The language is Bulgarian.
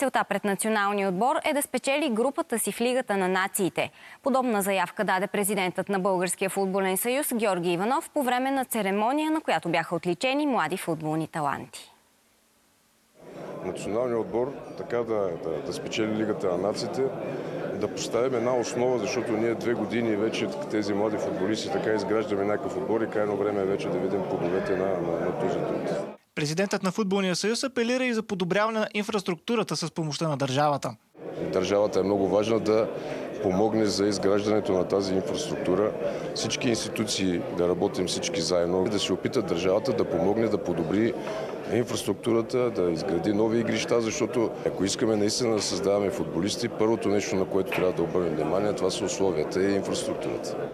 Целта пред националния отбор е да спечели групата си в Лигата на нациите. Подобна заявка даде президентът на Българския футболен съюз Георги Иванов по време на церемония, на която бяха отличени млади футболни таланти. Националният отбор така да, да, да спечели Лигата на нациите, да поставим една основа, защото ние две години вече тези млади футболисти така изграждаме някакъв отбор и крайно време е вече да видим плодовете на, на, на този труд. Президентът на Футболния съюз апелира и за подобряване на инфраструктурата с помощта на държавата. Държавата е много важна да помогне за изграждането на тази инфраструктура. Всички институции да работим всички заедно, да се опитат държавата да помогне да подобри инфраструктурата, да изгради нови игрища, защото ако искаме наистина да създаваме футболисти, първото нещо, на което трябва да обърнем внимание, това са условията и инфраструктурата.